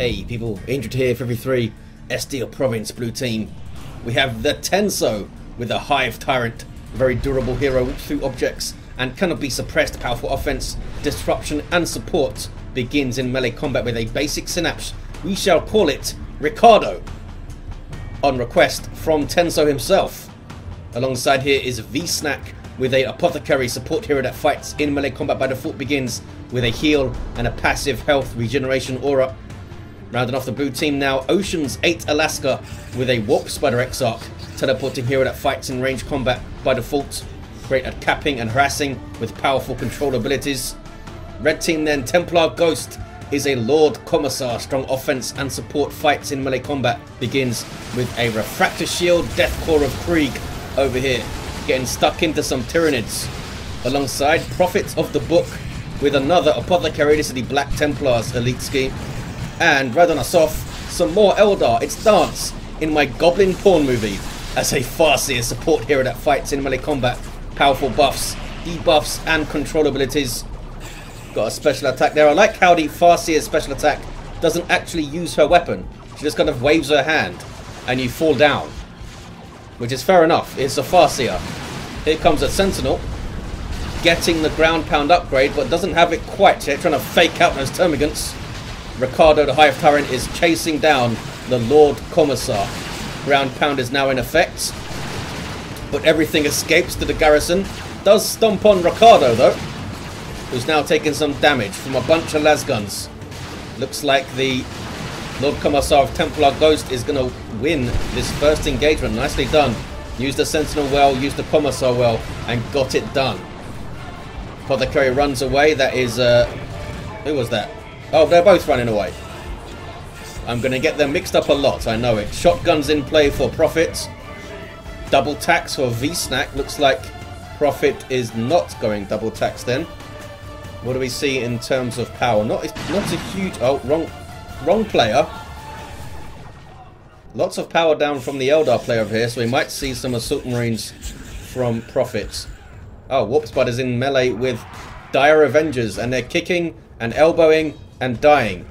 Hey people, Indrid here for every three. Estia Province Blue Team. We have the Tenso with a Hive Tyrant, very durable hero through objects and cannot be suppressed. Powerful offense, disruption and support begins in melee combat with a basic synapse. We shall call it Ricardo. On request from Tenso himself. Alongside here is VeeSnack with a apothecary support hero that fights in melee combat by default begins with a heal and a passive health regeneration aura. Rounding off the blue team now, OceansAteAlaska with a Warp Spider Exarch, teleporting hero that fights in range combat by default, great at capping and harassing with powerful control abilities. Red team then, Templar Ghost is a Lord Commissar, strong offense and support fights in melee combat, begins with a Refractor Shield, Death Korps of Krieg over here, getting stuck into some Tyranids. Alongside Prophets of the Book with another Apothecary, this is the Black Templars elite scheme. And right on us off, some more Eldar. It's Dance in my Goblin Porn movie as a Farseer support hero that fights in melee combat. Powerful buffs, debuffs, and control abilities. Got a special attack there. I like how the Farseer's special attack doesn't actually use her weapon. She just kind of waves her hand and you fall down. Which is fair enough. It's a Farseer. Here comes a Sentinel. Getting the ground pound upgrade, but doesn't have it quite yet. Trying to fake out those termagants. Ricardo the Hive Tyrant is chasing down the Lord Commissar. Ground pound is now in effect. But everything escapes to the garrison. Does stomp on Ricardo though. Who's now taking some damage from a bunch of lasguns. Looks like the Lord Commissar of Templar Ghost is going to win this first engagement. Nicely done. Used the Sentinel well, used the Commissar well, and got it done. Apothecary runs away. That is, uh, who was that? Oh, they're both running away. I'm going to get them mixed up a lot, I know it. Shotguns in play for Prophet. Double tax for VeeSnack. Looks like Prophet is not going double tax then. What do we see in terms of power? Not, not a huge... Oh, wrong, wrong player. Lots of power down from the Eldar player over here, so we might see some Assault Marines from Prophets. Oh, Warp Spider's in melee with Dire Avengers, and they're kicking and elbowing and dying.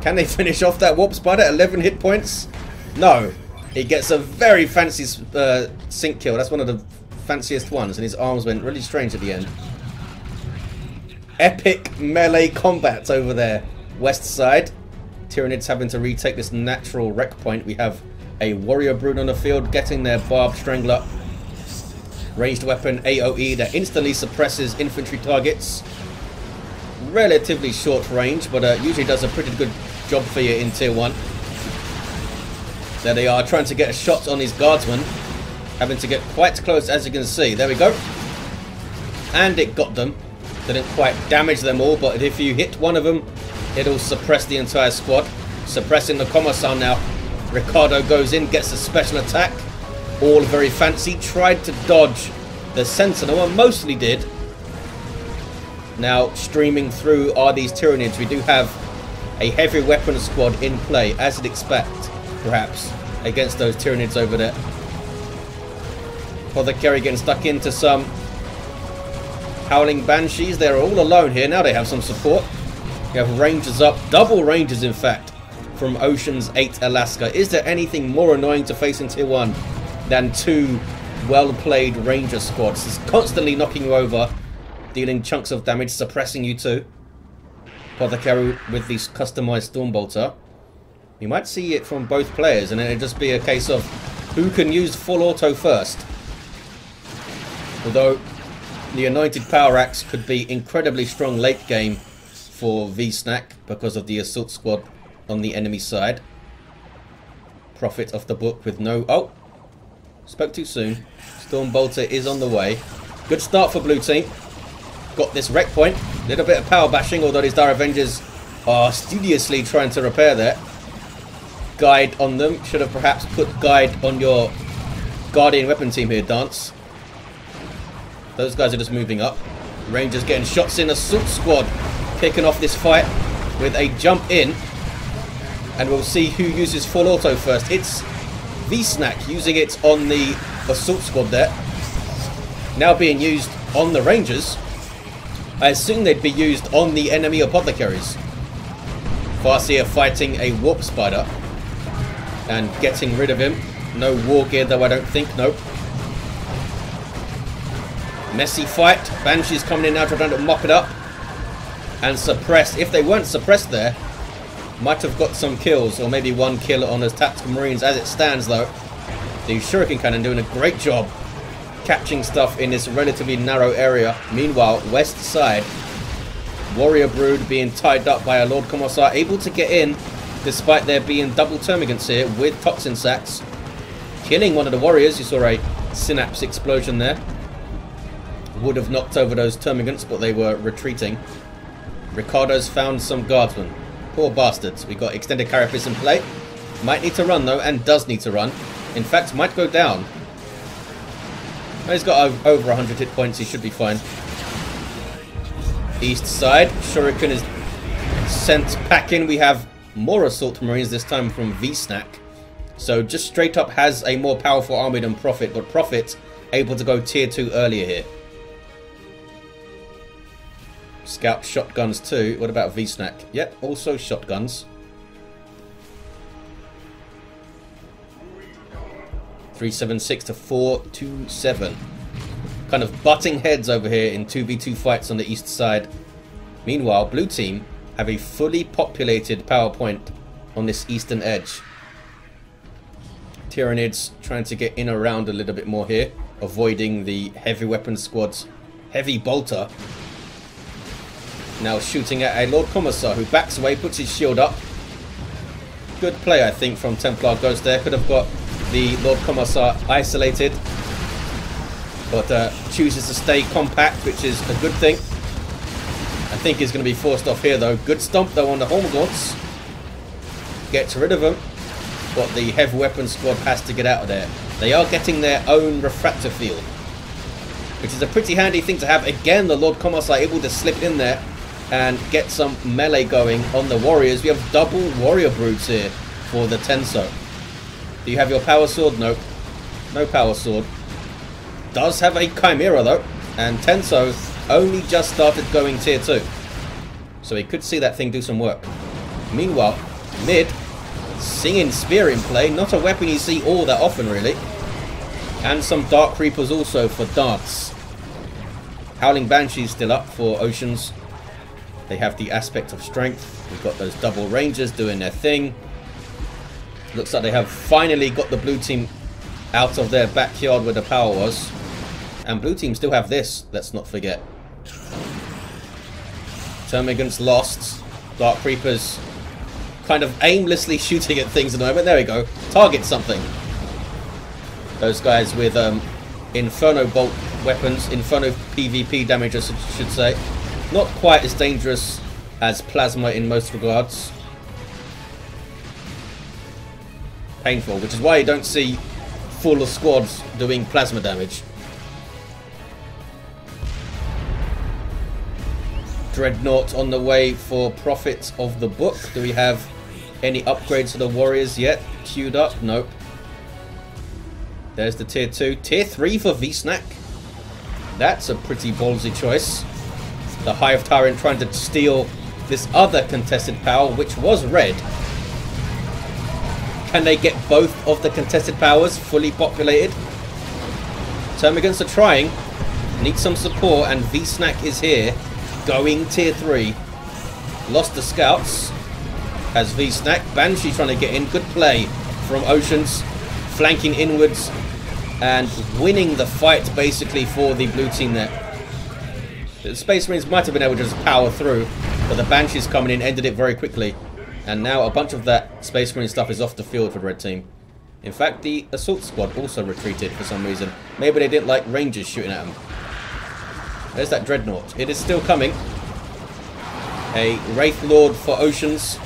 Can they finish off that Warp Spider? 11 hit points? No. He gets a very fancy uh, sync kill. That's one of the fanciest ones, and his arms went really strange at the end. Epic melee combat over there. West side. Tyranids having to retake this natural req point. We have a Warrior Brood on the field getting their Barb Strangler. Ranged weapon AoE that instantly suppresses infantry targets relatively short range, but uh, usually does a pretty good job for you in tier 1. There they are, trying to get a shot on these guardsmen. Having to get quite close, as you can see. There we go. And it got them. Didn't quite damage them all, but if you hit one of them, it'll suppress the entire squad. Suppressing the Commissar now. Ricardo goes in, gets a special attack. All very fancy. Tried to dodge the Sentinel, and mostly did. Now, streaming through are these Tyranids. We do have a heavy weapon squad in play, as you'd expect, perhaps, against those Tyranids over there. Apothecary getting stuck into some Howling Banshees. They're all alone here. Now they have some support. You have Rangers up. Double Rangers, in fact, from OceansAteAlaska. Is there anything more annoying to face in Tier 1 than two well-played Ranger squads? It's constantly knocking you over dealing chunks of damage, suppressing you too. Apothecary with this customized Stormbolter. You might see it from both players, and it'll just be a case of who can use full auto first. Although the Anointed Power Axe could be incredibly strong late game for VeeSnack because of the Assault Squad on the enemy side. Prophet of the book with no... Oh! Spoke too soon. Stormbolter is on the way. Good start for blue team got this req point. Little bit of power bashing, although these Dire Avengers are studiously trying to repair that. Guide on them. Should have perhaps put guide on your Guardian weapon team here, Dance. Those guys are just moving up. Rangers getting shots in. A assault Squad kicking off this fight with a jump in. And we'll see who uses full auto first. It's VeeSnack using it on the Assault Squad there. Now being used on the Rangers. I assume they'd be used on the enemy apothecaries. Farseer fighting a warp spider and getting rid of him. No war gear though, I don't think. Nope. Messy fight. Banshees coming in now trying to mop it up. And suppressed. If they weren't suppressed there, might have got some kills, or maybe one kill on his Tactical Marines. As it stands though, the Shuriken Cannon doing a great job catching stuff in this relatively narrow area. Meanwhile, west side, Warrior Brood being tied up by a Lord Commissar, able to get in despite there being double termagants here with Toxin Sacs. Killing one of the warriors, you saw a synapse explosion there. Would have knocked over those termagants, but they were retreating. Ricardo's found some guardsmen. Poor bastards. We got extended carapace in play. Might need to run though, and does need to run. In fact, might go down. He's got over 100 hit points, he should be fine. East side, Shuriken is sent packing. We have more Assault Marines, this time from VeeSnack. So just straight up has a more powerful army than Prophet, but Prophet able to go tier 2 earlier here. Scout shotguns too. What about VeeSnack? Yep, also shotguns. 376 to 427. Kind of butting heads over here in 2v2 fights on the east side. Meanwhile, blue team have a fully populated power point on this eastern edge. Tyranids trying to get in around a little bit more here, avoiding the heavy weapon squad's heavy bolter. Now shooting at a Lord Commissar who backs away, puts his shield up. Good play, I think, from Templar Ghost there. Could have got the Lord Commissar isolated. But uh, chooses to stay compact, which is a good thing. I think he's going to be forced off here, though. Good stomp, though, on the Hormagaunts. Gets rid of them. But the heavy weapon squad has to get out of there. They are getting their own refractor field. Which is a pretty handy thing to have. Again, the Lord Commissar able to slip in there and get some melee going on the warriors. We have double warrior broods here for the Tenso. Do you have your power sword? Nope. No power sword. Does have a Chimera though. And Tenso only just started going tier 2. So he could see that thing do some work. Meanwhile, mid, Singing Spear in play. Not a weapon you see all that often really. And some Dark Reapers also for darts. Howling Banshees still up for Oceans. They have the aspect of strength. We've got those double rangers doing their thing. Looks like they have finally got the blue team out of their backyard where the power was. And blue team still have this, let's not forget. Termagants lost. Dark Reapers kind of aimlessly shooting at things at the moment. There we go. Target something. Those guys with um, Inferno Bolt weapons, Inferno PvP damage I should say. Not quite as dangerous as Plasma in most regards. Painful, which is why you don't see full of squads doing plasma damage. Dreadnought on the way for Prophet of the Book. Do we have any upgrades to the Warriors yet? Queued up? Nope. There's the tier 2. Tier 3 for VeeSnack. That's a pretty ballsy choice. The Hive Tyrant trying to steal this other contested power, which was red. Can they get both of the contested powers fully populated? Termagants are trying. Need some support and VeeSnack is here. Going tier 3. Lost the scouts. Has VeeSnack. Banshee trying to get in. Good play from Oceans. Flanking inwards. And winning the fight basically for the blue team there. The Space Marines might have been able to just power through. But the Banshees coming in ended it very quickly. And now a bunch of that Space Marine stuff is off the field for the red team. In fact, the Assault Squad also retreated for some reason. Maybe they didn't like Rangers shooting at them. There's that Dreadnought. It is still coming. A Wraith Lord for Oceans.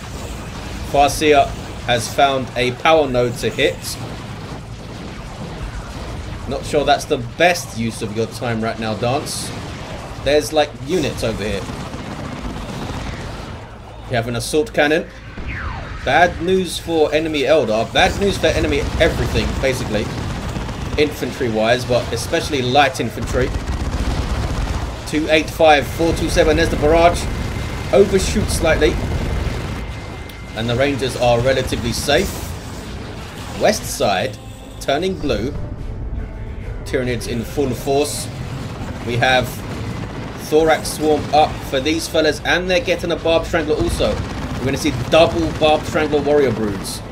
Farseer has found a power node to hit. Not sure that's the best use of your time right now, Dance. There's like units over here. You have an assault cannon. Bad news for enemy Eldar. Bad news for enemy everything, basically. Infantry-wise, but especially light infantry. 285, 427. There's the barrage. Overshoot slightly. and the Rangers are relatively safe. West side, turning blue. Tyranids in full force. We have Thorax Swarm up for these fellas, and they're getting a Barb Strangler also. We're to see double Barb Strangler Warrior Broods.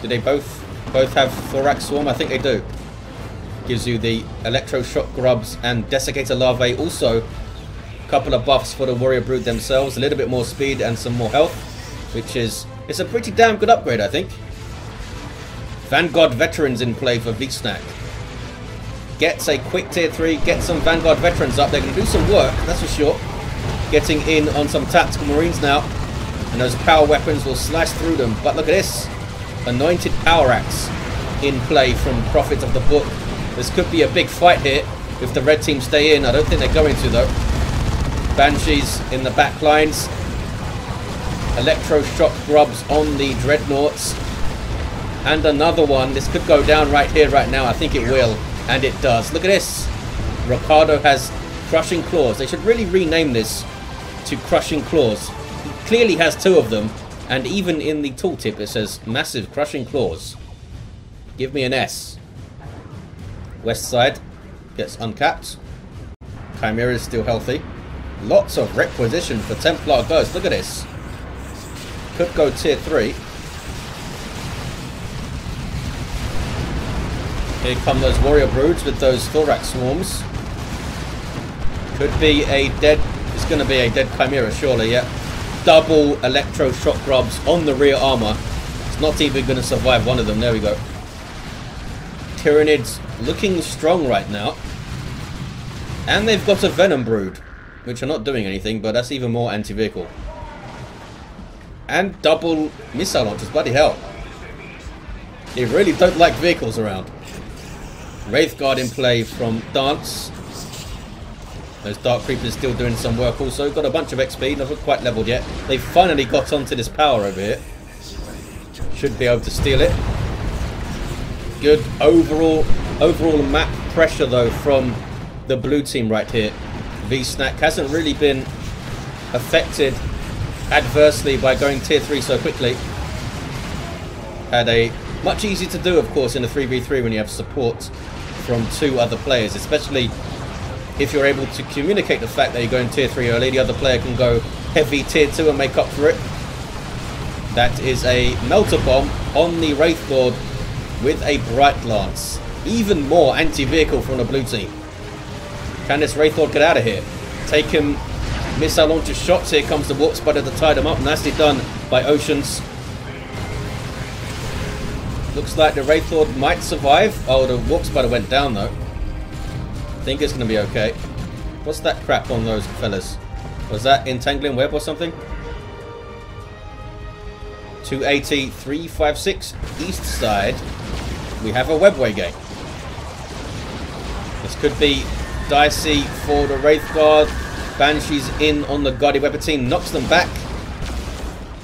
Do they both both have Thorax Swarm? I think they do. Gives you the electro Electroshock Grubs and Desiccator Larvae. Also, a couple of buffs for the Warrior Brood themselves. A little bit more speed and some more health. Which is... It's a pretty damn good upgrade, I think. Vanguard Veterans in play for VeeSnack. Gets a quick tier 3, get some Vanguard Veterans up. They're going to do some work, that's for sure. Getting in on some Tactical Marines now. And those power weapons will slice through them. But look at this. Anointed Power Axe in play from Prophet of the Book. This could be a big fight here if the red team stay in. I don't think they're going to though. Banshees in the back lines. Electroshock grubs on the Dreadnoughts. And another one. This could go down right here, right now. I think it will. And it does. Look at this. Ricardo has Crushing Claws. They should really rename this to Crushing Claws. Clearly has two of them. And even in the tooltip it says Massive Crushing Claws. Give me an S. West side gets uncapped. Chimera is still healthy. Lots of requisition for Templar Ghost. Look at this. Could go tier 3. Here come those warrior broods with those thorax swarms. Could be a dead... It's going to be a dead chimera, surely, yeah. Double electro shock grubs on the rear armor. It's not even going to survive one of them. There we go. Tyranids looking strong right now. And they've got a Venom Brood, which are not doing anything, but that's even more anti-vehicle. And double missile launchers, bloody hell. They really don't like vehicles around. Wraithguard in play from Dance. Those Dark Reapers still doing some work also. Got a bunch of XP, not quite leveled yet. They've finally got onto this power over here. Should be able to steal it good overall overall map pressure though from the blue team right here. VeeSnack hasn't really been affected adversely by going tier 3 so quickly. Had a much easier to do of course in a 3v3 when you have support from two other players, especially if you're able to communicate the fact that you're going tier 3 early, the other player can go heavy tier 2 and make up for it. That is a Melter Bomb on the Wraith Lord with a Bright Lance. Even more anti-vehicle from the blue team. Can this Wraithlord get out of here? Take him missile launcher shots. Here comes the Warp Spider to tie them up. Nicely done by Oceans. Looks like the Wraithlord might survive. Oh, the Warp Spider went down though. Think it's going to be okay. What's that crap on those fellas? Was that entangling web or something? 280, 356, east side we have a webway gate. This could be dicey for the Wraith Guard. Banshees in on the Guardian Weapon team, knocks them back.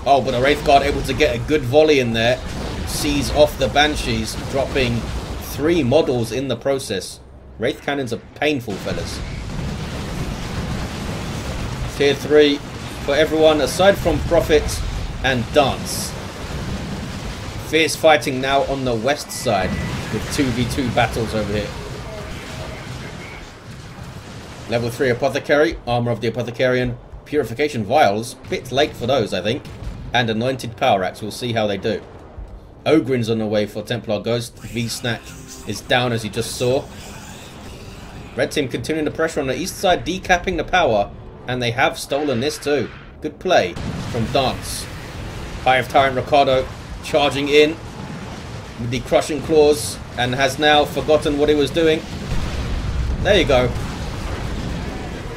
Oh, but the Wraith Guard able to get a good volley in there. Sees off the Banshees, dropping three models in the process. Wraith Cannons are painful, fellas. Tier 3 for everyone aside from Prophet and Dance. Fierce fighting now on the west side with 2v2 battles over here. Level 3 Apothecary, Armor of the Apothecarian, Purification Vials, bit late for those I think, and Anointed Power Axe, we'll see how they do. Ogryns on the way for Templar Ghost, VeeSnack is down as you just saw. Red Team continuing the pressure on the east side, decapping the power, and they have stolen this too. Good play from Dance. Hive Tyrant Ricardo charging in with the crushing claws and has now forgotten what he was doing. There you go.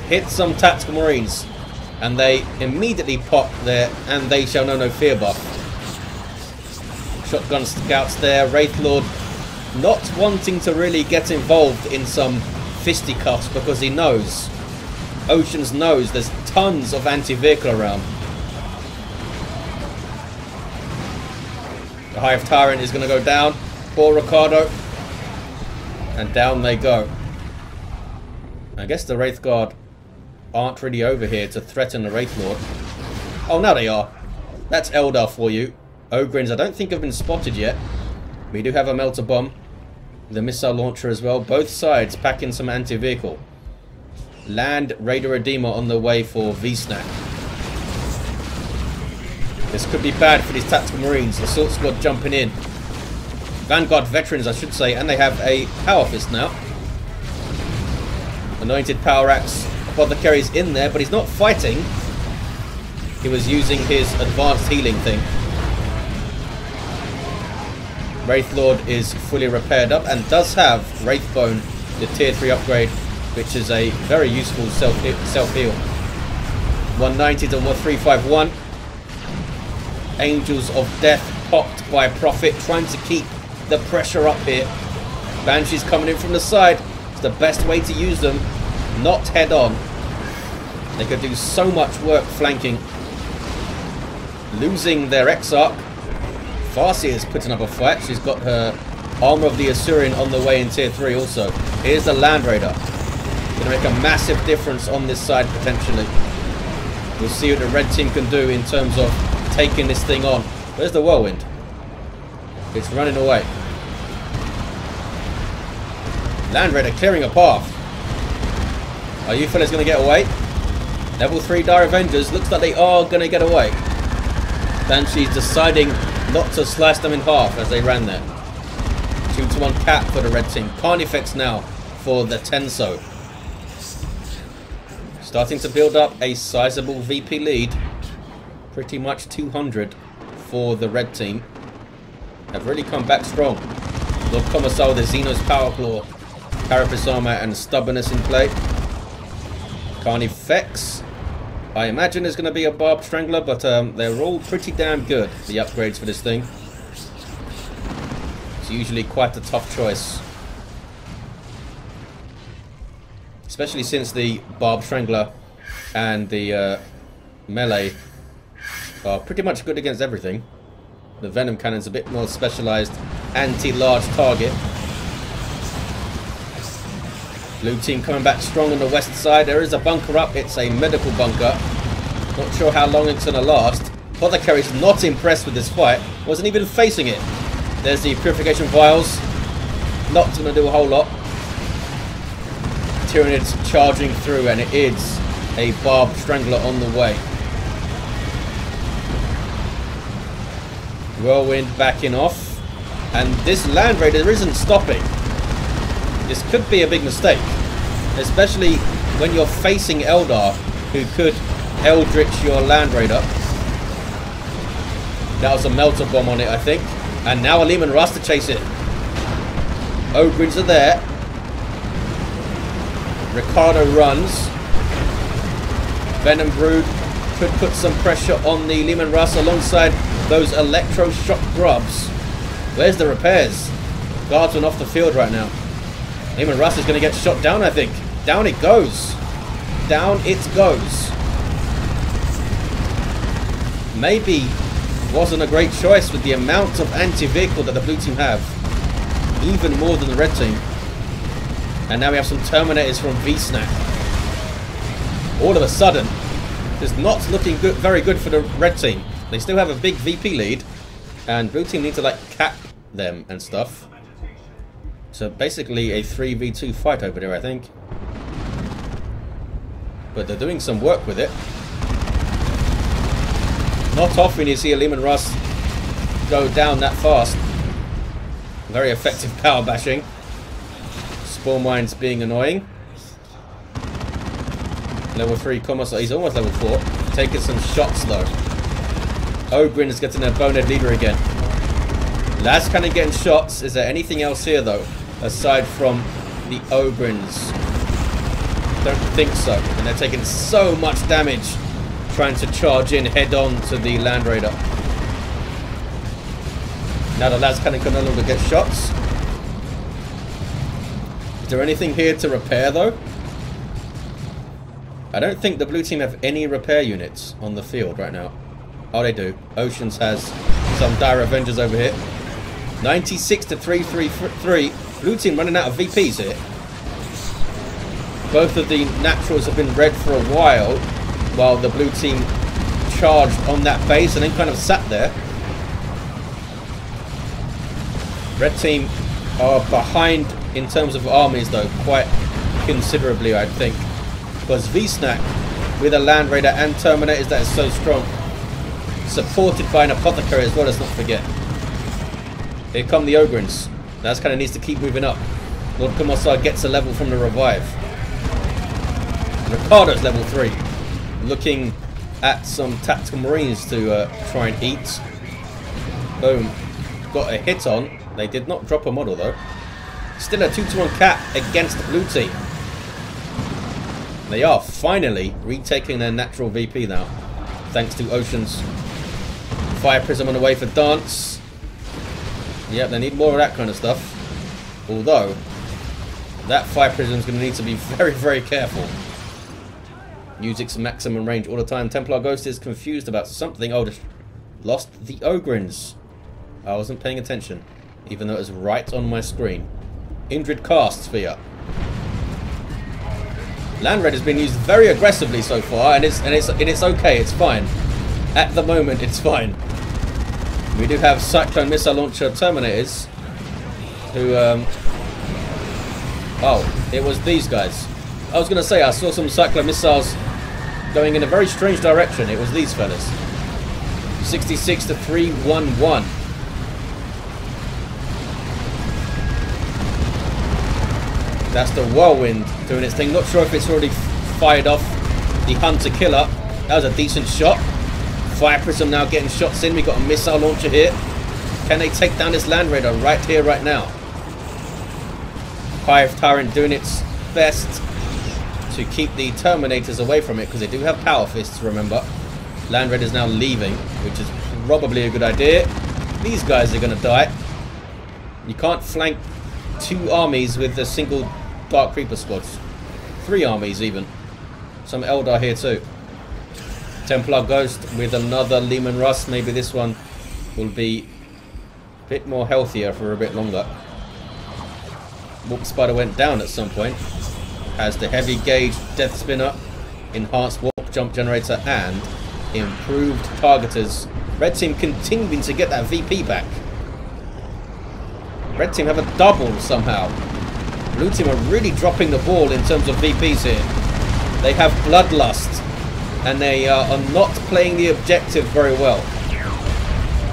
Hit some tactical marines and they immediately pop there and they shall know no fear buff. Shotgun scouts there, Wraith Lord not wanting to really get involved in some fisticuffs because he knows, Oceans knows there's tons of anti-vehicle around. The Hive Tyrant is going to go down. Poor Ricardo. And down they go. I guess the Wraith Guard aren't really over here to threaten the Wraith Lord. Oh, now they are. That's Eldar for you. Ogryns I don't think have been spotted yet. We do have a melter bomb. The missile launcher as well. Both sides packing some anti-vehicle. Land Raider Redeemer on the way for VeeSnack. This could be bad for these tactical marines. Assault squad jumping in. Vanguard veterans, I should say, and they have a power fist now. Anointed power axe. Apothecary's in there, but he's not fighting. He was using his advanced healing thing. Wraith Lord is fully repaired up and does have Wraithbone, the tier 3 upgrade, which is a very useful self-heal. Self 190 to 351. Angels of Death popped by Prophet, trying to keep the pressure up here. Banshees coming in from the side. It's the best way to use them, not head on. They could do so much work flanking. Losing their Exarch. Farseer is putting up a fight. She's got her Armor of the Asuryan on the way in Tier 3 also. Here's the Land Raider. Going to make a massive difference on this side potentially. We'll see what the red team can do in terms of taking this thing on. Where's the Whirlwind? It's running away. Land Raider clearing a path. Are you fellas going to get away? Level 3 Dire Avengers. Looks like they are going to get away. Banshee's deciding not to slice them in half as they ran there. 2 to 1 cap for the red team. Carnifex now for the Tenso. Starting to build up a sizable VP lead. Pretty much 200 for the red team. Have really come back strong. Lord Commissar with the Xenos Power Claw. Carapace Armor and Stubbornness in play. Carnifex. I imagine there's going to be a Barb Strangler, but um, they're all pretty damn good, the upgrades for this thing. It's usually quite a tough choice. Especially since the Barb Strangler and the uh, Melee are pretty much good against everything. The Venom Cannon's a bit more specialized anti-large target. Blue team coming back strong on the west side. There is a bunker up. It's a medical bunker. Not sure how long it's going to last. Apothecary's not impressed with this fight. Wasn't even facing it. There's the purification vials. Not going to do a whole lot. Tyranids charging through, and it is a barbed strangler on the way. Whirlwind backing off. And this Land Raider isn't stopping. This could be a big mistake. Especially when you're facing Eldar, who could Eldritch your Land Raider. That was a melter bomb on it, I think. And now a Leman Russ to chase it. Ogryns are there. Ricardo runs. Venom Brood could put some pressure on the Leman Russ alongside those electroshock grubs. Where's the repairs? Guardsman off the field right now. Leman Russ is going to get shot down, I think. Down it goes. Down it goes. Maybe wasn't a great choice with the amount of anti-vehicle that the blue team have. Even more than the red team. And now we have some Terminators from VeeSnack. All of a sudden, it's not looking good, very good for the red team. They still have a big VP lead, and blue team need to like cap them and stuff. So basically a 3v2 fight over there, I think. But they're doing some work with it. Not often you see a Leman Russ go down that fast. Very effective power bashing. Spore mines being annoying. Level 3 Commissar. Oh, he's almost level 4. Taking some shots though. Ogryn is getting a bonehead leader again. Last kind of getting shots. Is there anything else here though? Aside from the Ogryns. Don't think so. And they're taking so much damage trying to charge in head on to the Land Raider. Now the lads can no longer get shots. Is there anything here to repair though? I don't think the blue team have any repair units on the field right now. Oh, they do. Oceans has some dire Avengers over here. 96 to 333. Blue team running out of VPs here. Both of the naturals have been red for a while, while the blue team charged on that base and then kind of sat there. Red team are behind in terms of armies though, quite considerably I think. Because VeeSnack with a Land Raider and Terminators that is so strong. Supported by an Apothecary as well, let's not forget. Here come the Ogryns. Of needs to keep moving up. Lord Commissar gets a level from the revive. Ricardo's level 3. Looking at some tactical marines to uh, try and eat. Boom. Got a hit on. They did not drop a model though. Still a 2 to 1 cap against the blue team. They are finally retaking their natural VP now. Thanks to Oceans. Fire Prism on the way for Dance. Yep, they need more of that kind of stuff. Although, that Fire Prism is going to need to be very, very careful. Music's maximum range all the time. Templar Ghost is confused about something. Oh, lost the Ogryns. I wasn't paying attention, even though it was right on my screen. Indrid casts Sphere. Land Red has been used very aggressively so far, and it's and it's and it's okay. It's fine. At the moment, it's fine. We do have Cyclone Missile Launcher Terminators, who um. Oh, it was these guys. I was going to say I saw some Cyclone missiles going in a very strange direction. It was these fellas. 66 to 311. That's the Whirlwind doing its thing. Not sure if it's already fired off the Hunter Killer. That was a decent shot. Fire Prism now getting shots in. We've got a missile launcher here. Can they take down this Land Raider right here, right now? Hive Tyrant doing its best to keep the Terminators away from it because they do have Power Fists, remember. Land Raider is now leaving, which is probably a good idea. These guys are going to die. You can't flank two armies with a single Dark Reaper squad. Three armies even. Some Eldar here too. Templar Ghost with another Leman Russ. Maybe this one will be a bit more healthier for a bit longer. Warp Spider went down at some point. Has the heavy gauge Death Spinner, enhanced warp jump generator, and improved targeters. Red team continuing to get that VP back. Red team have a double somehow. Blue team are really dropping the ball in terms of VPs here. They have Bloodlust, and they uh, are not playing the objective very well.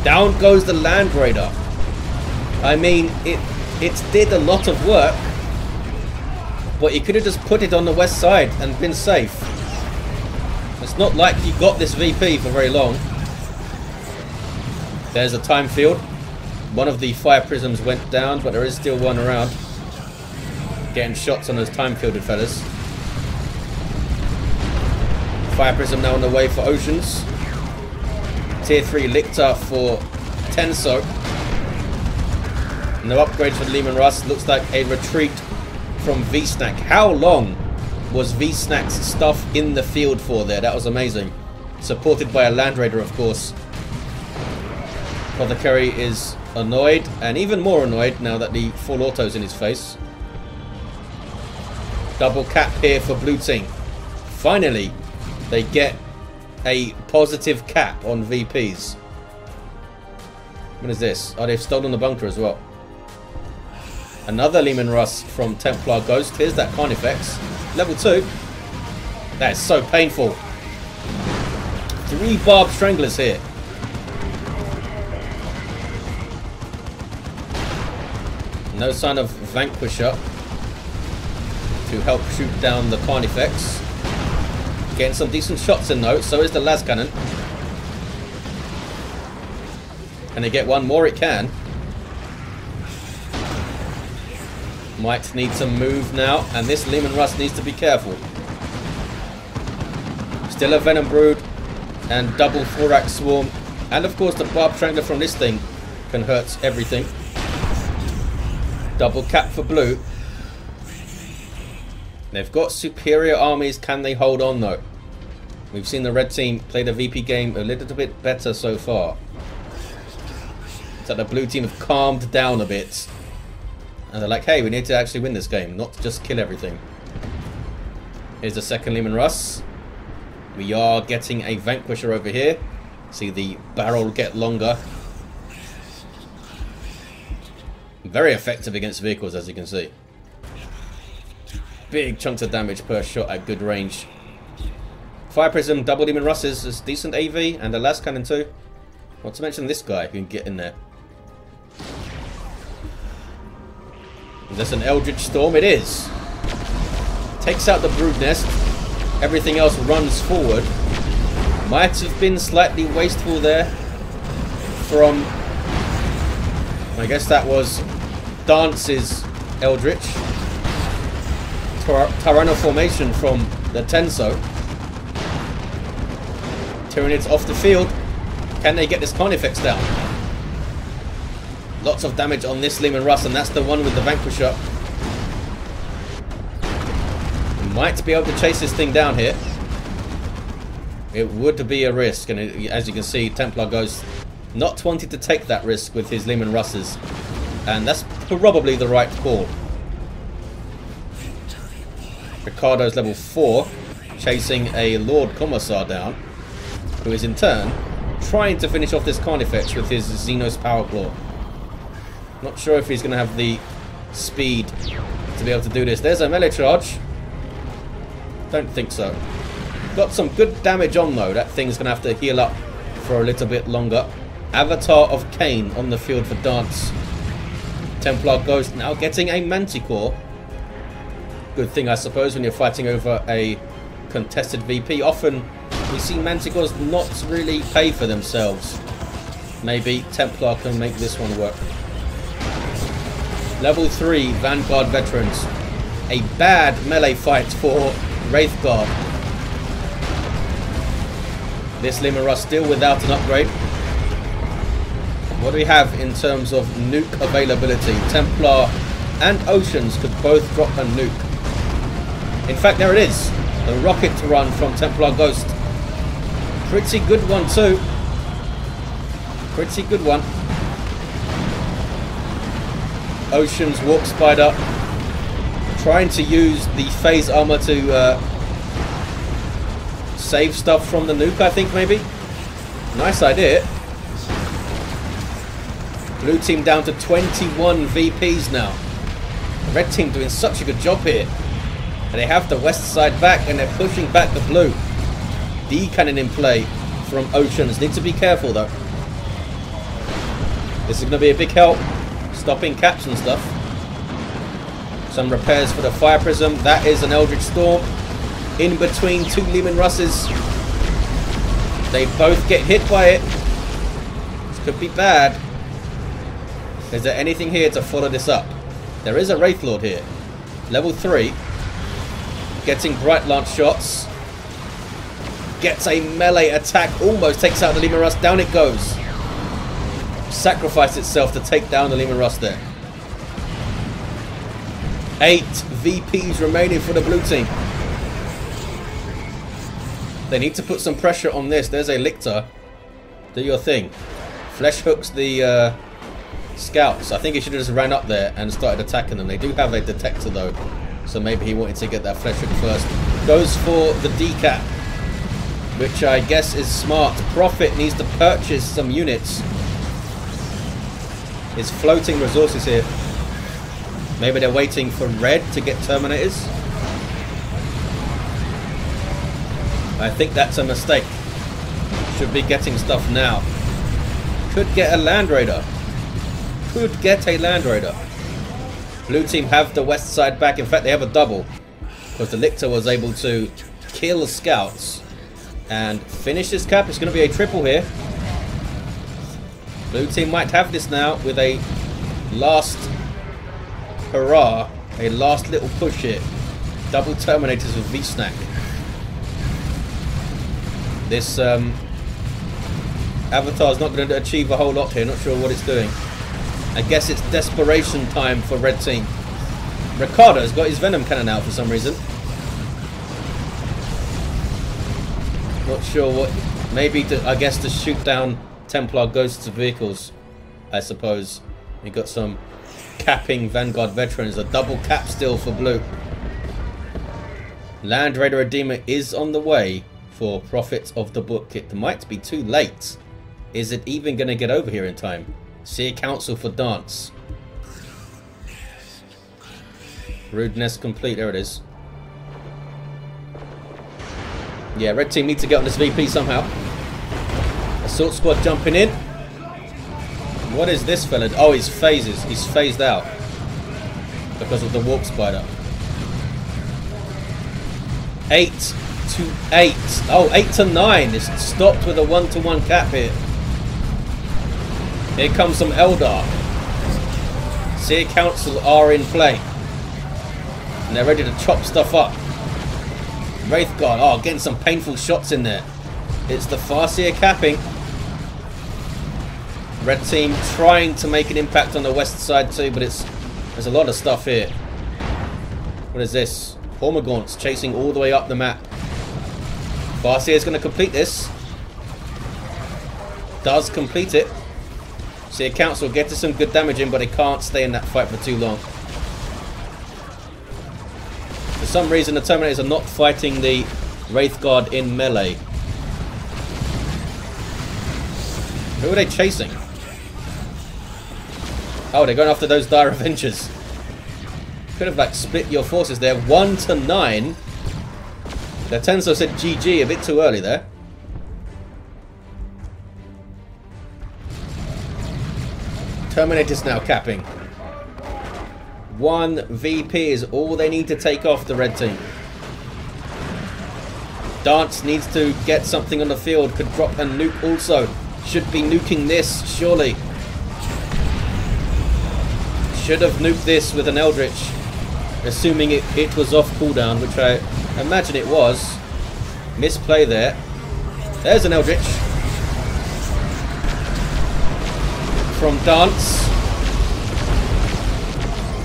Down goes the Land Raider. I mean, it it did a lot of work, but you could have just put it on the west side and been safe. It's not like you got this VP for very long. There's a time field. One of the fire prisms went down, but there is still one around. Getting shots on those time fielded fellas. Fire prism now on the way for Oceans. Tier 3 Lictor for Tenso. No upgrades for Leman Russ. Looks like a retreat from VeeSnack. How long was VeeSnack's stuff in the field for there? That was amazing. Supported by a Land Raider, of course. Father Apothecary is annoyed, and even more annoyed now that the full auto's in his face. Double cap here for blue team. Finally, they get a positive cap on VPs. What is this? Oh, they've stolen the bunker as well. Another Leman Russ from Templar Ghost. Here's that Carnifex. Level 2. That is so painful. Three Barb Stranglers here. No sign of Vanquisher to help shoot down the Carnifex. Getting some decent shots in though, so is the Las Cannon. Can they get one more? It can. Might need to move now, and this Leman Russ needs to be careful. Still a Venom Brood, and double Thorax Swarm, and of course the Barb Strangler from this thing can hurt everything. Double cap for blue. They've got superior armies. Can they hold on though? We've seen the red team play the VP game a little bit better so far. So the blue team have calmed down a bit. And they're like, hey, we need to actually win this game, not just kill everything. Here's the second Leman Russ. We are getting a Vanquisher over here. See the barrel get longer. Very effective against vehicles, as you can see. Big chunks of damage per shot at good range. Fire Prism, Double Leman Russes is decent AV, and the lascannon too. Not to mention this guy who can get in there. Is this an Eldritch Storm? It is. Takes out the Brood Nest. Everything else runs forward. Might have been slightly wasteful there from... I guess that was Dance's Eldritch. Tyranno formation from the Tenso. Tyranids off the field. Can they get this Carnifex down? Lots of damage on this Leman Russ, and that's the one with the Vanquisher. Might be able to chase this thing down here. It would be a risk, and it, as you can see, Templar Ghost not wanting to take that risk with his Leman Russes. And that's probably the right call. Ricardo's level 4, chasing a Lord Commissar down, who is in turn trying to finish off this Carnifex with his Xenos Power Claw. Not sure if he's going to have the speed to be able to do this. There's a melee charge. Don't think so. Got some good damage on though. That thing's going to have to heal up for a little bit longer. Avatar of Khaine on the field for Dance. Templar Ghost now getting a Manticore. Good thing, I suppose, when you're fighting over a contested VP. Often we see Manticores not really pay for themselves. Maybe Templar can make this one work. Level 3 Vanguard Veterans. A bad melee fight for Wraithguard. This Leman Russ still without an upgrade. What do we have in terms of nuke availability? Templar and Oceans could both drop a nuke. In fact, there it is. The rocket to run from Templar Ghost. Pretty good one too. Pretty good one. Oceans Warp Spider trying to use the phase armor to uh, save stuff from the nuke, I think maybe. Nice idea. Blue team down to 21 VPs now. red team doing such a good job here. And they have the west side back and they're pushing back the blue. D cannon in play from Oceans. Need to be careful though. This is going to be a big help stopping caps and stuff. Some repairs for the Fire Prism. That is an Eldritch Storm. In between two Leman Russes. They both get hit by it. This could be bad. Is there anything here to follow this up? There is a Wraith Lord here. Level 3. Getting Bright Lance shots. Gets a melee attack. Almost takes out the Leman Russ. Down it goes sacrificed itself to take down the Leman Russ there. Eight VPs remaining for the blue team. They need to put some pressure on this. There's a Lictor. Do your thing. Flesh hooks the uh, scouts. I think he should have just ran up there and started attacking them. They do have a detector though. So maybe he wanted to get that flesh hook first. Goes for the decap. Which I guess is smart. Prophet needs to purchase some units is floating resources here. Maybe they're waiting for red to get Terminators. I think that's a mistake. Should be getting stuff now. Could get a Land Raider. Could get a Land Raider. Blue team have the west side back. In fact, they have a double. Because the Lictor was able to kill the scouts and finish this cap. It's going to be a triple here. Blue team might have this now with a last hurrah, a last little push here. Double Terminators with VeeSnack. This um, Avatar is not going to achieve a whole lot here, not sure what it's doing. I guess it's desperation time for red team. Ricardo's got his Venom Cannon out for some reason. Not sure what, maybe to, I guess to shoot down Templar Ghosts vehicles, I suppose. You got some capping Vanguard veterans, a double cap still for blue. Land Raider Redeemer is on the way for Prophets of the Book. It might be too late. Is it even going to get over here in time? Seer Council for Dance. Rudeness complete. There it is. Yeah, red team need to get on this VP somehow. Assault squad jumping in. What is this fella? Oh, he's phases. He's phased out. Because of the warp spider. 8 to 8. Oh, 8 to 9. It's stopped with a 1 to 1 cap here. Here comes some Eldar. Seer Council are in play. And they're ready to chop stuff up. Wraithguard, oh, getting some painful shots in there. It's the Farseer capping. Red team trying to make an impact on the west side too, but it's there's a lot of stuff here. What is this? Hormagaunts chasing all the way up the map. Farseer is going to complete this. Does complete it. Seer Council get to some good damage in, but they can't stay in that fight for too long. For some reason, the Terminators are not fighting the Wraith Guard in melee. Who are they chasing? Oh, they're going after those Dire Avengers. Could have, like, split your forces there. 1 to 9. The Tenso said GG a bit too early there. Terminator's now capping. One VP is all they need to take off the red team. Dance needs to get something on the field. Could drop a nuke also. Should be nuking this, surely. Should have nuked this with an Eldritch. Assuming it, it was off cooldown, which I imagine it was. Misplay there. There's an Eldritch. From Dance.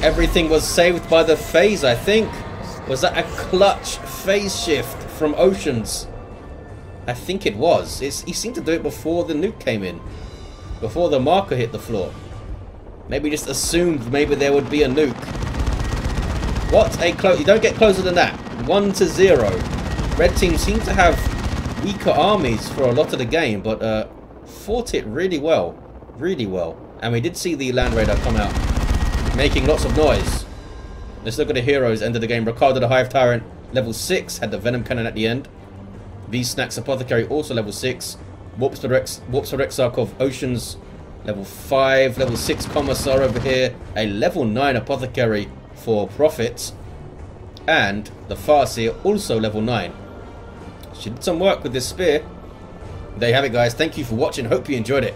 Everything was saved by the phase, I think. Was that a clutch phase shift from Oceans? I think it was. It's, he seemed to do it before the nuke came in. Before the marker hit the floor. Maybe just assumed maybe there would be a nuke. What a close... You don't get closer than that. 1 to 0. Red team seem to have weaker armies for a lot of the game, but uh, fought it really well. Really well. And we did see the Land Raider come out making lots of noise. Let's look at the heroes. End of the game. Ricardo the Hive Tyrant, level 6, had the Venom Cannon at the end. VeeSnack's Apothecary, also level 6. Warps the, Rex, Warps of Oceans, level 5. Level 6 Commissar over here. A level 9 Apothecary for Prophet. And the Farseer, also level 9. She did some work with this spear. There you have it, guys. Thank you for watching. Hope you enjoyed it.